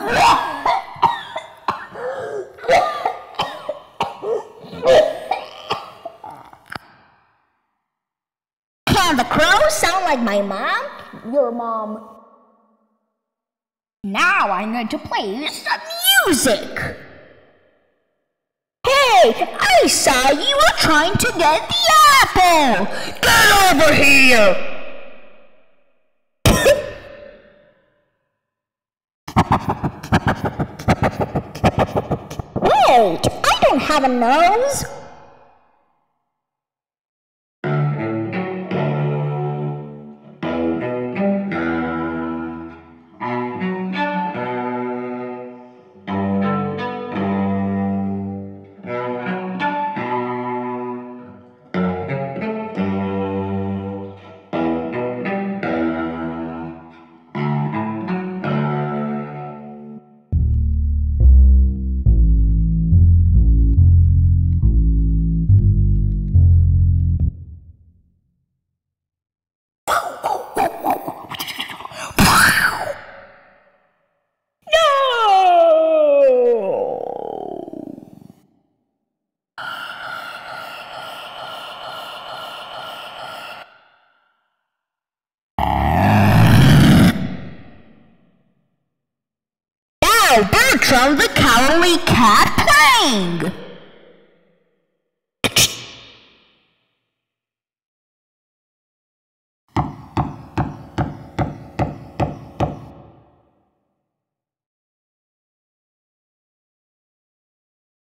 Can the crow sound like my mom? Your mom. Now I'm going to play some music. Hey, I saw you were trying to get the apple. Get over here. Wait, I don't have a nose. Now, Bertram the Cowardly Cat playing!